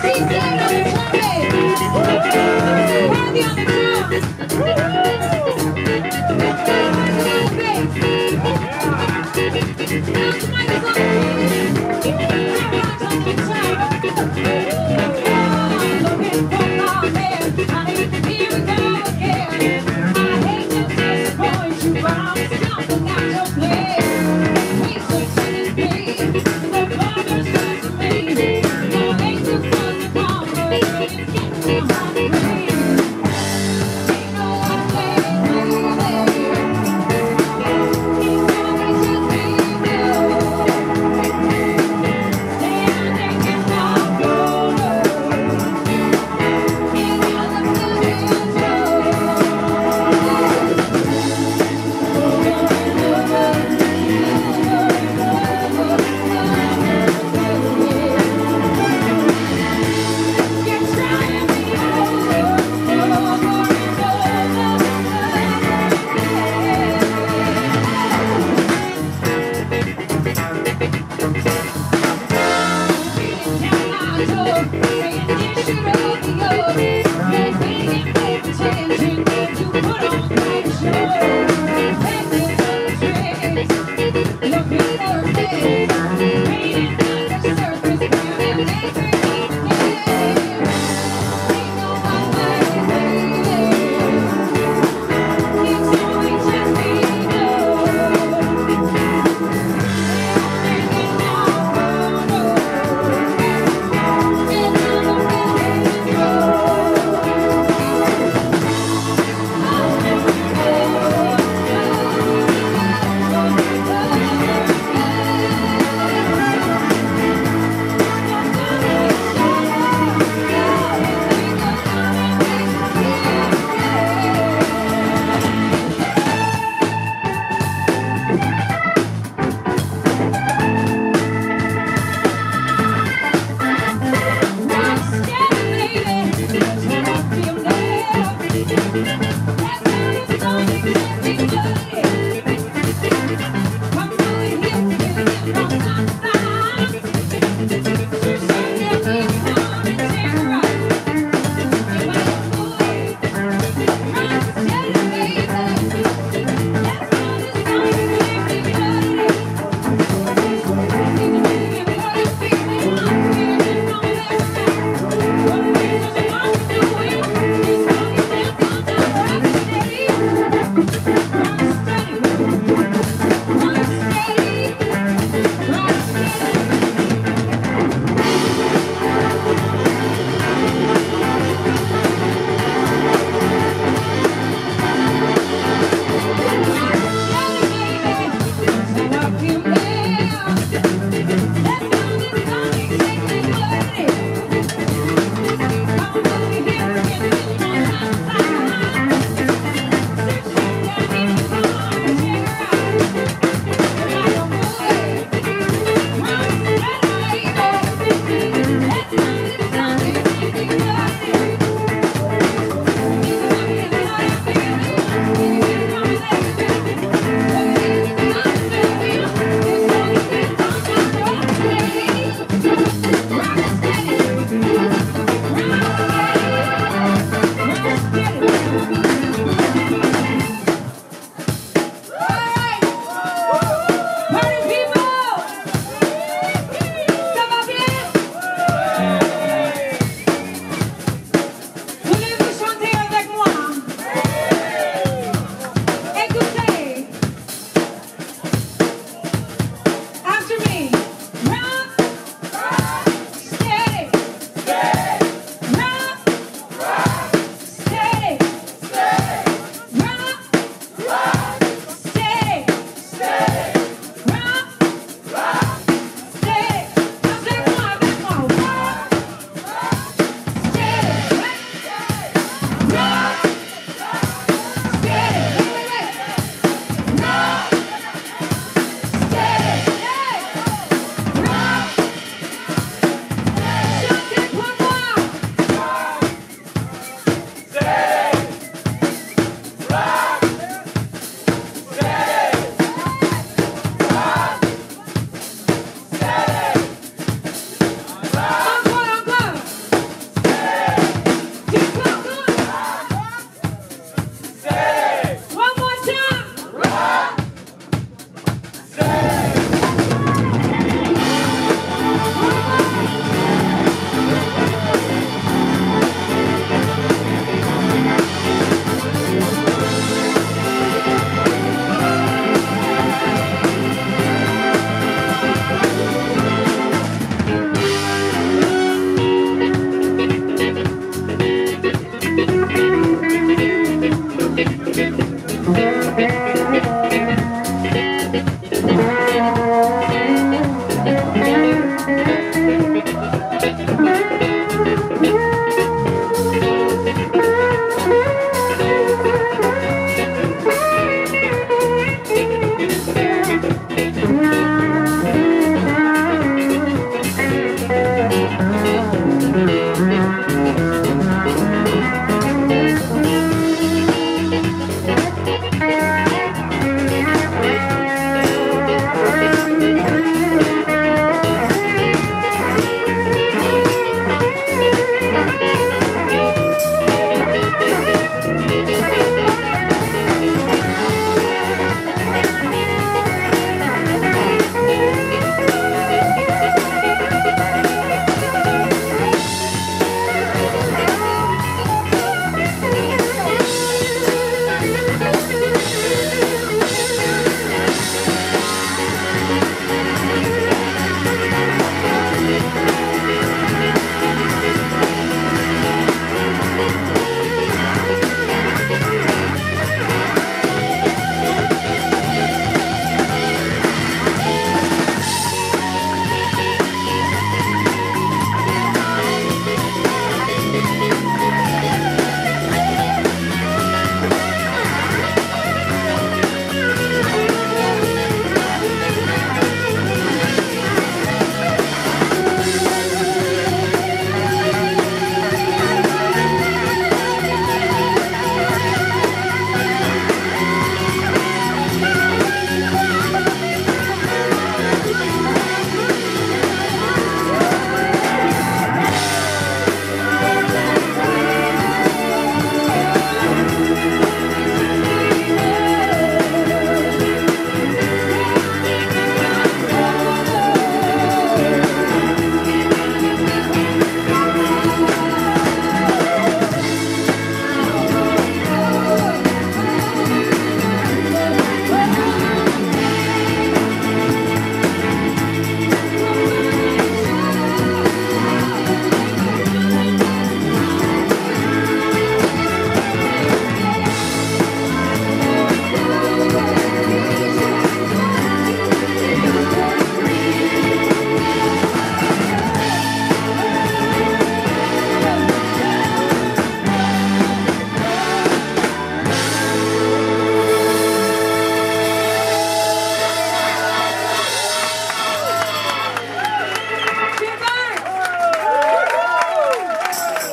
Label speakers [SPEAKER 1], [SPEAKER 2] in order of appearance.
[SPEAKER 1] Put on Let's go.